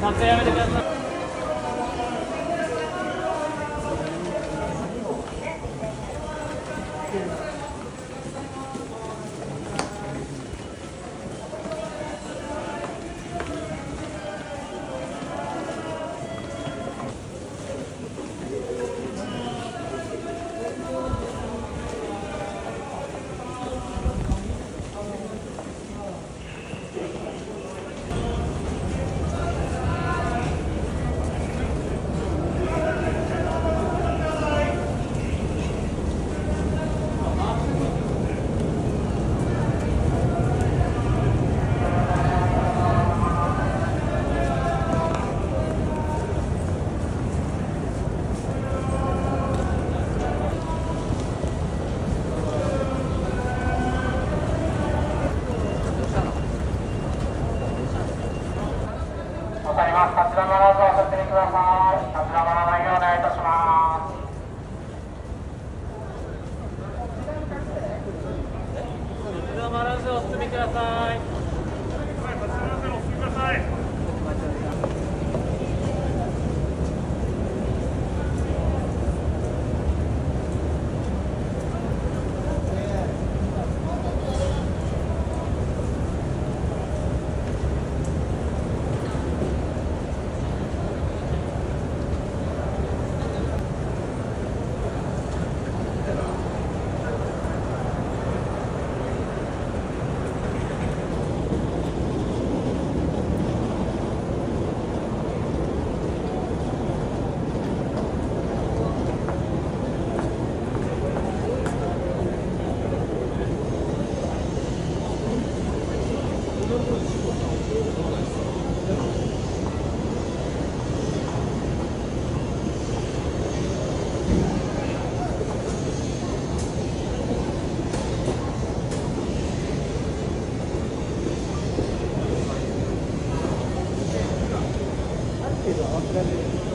撮影やめてください。撮ください。立ちらないようお願いいたします。立ち止まらずお進みくださいけど、あんまり。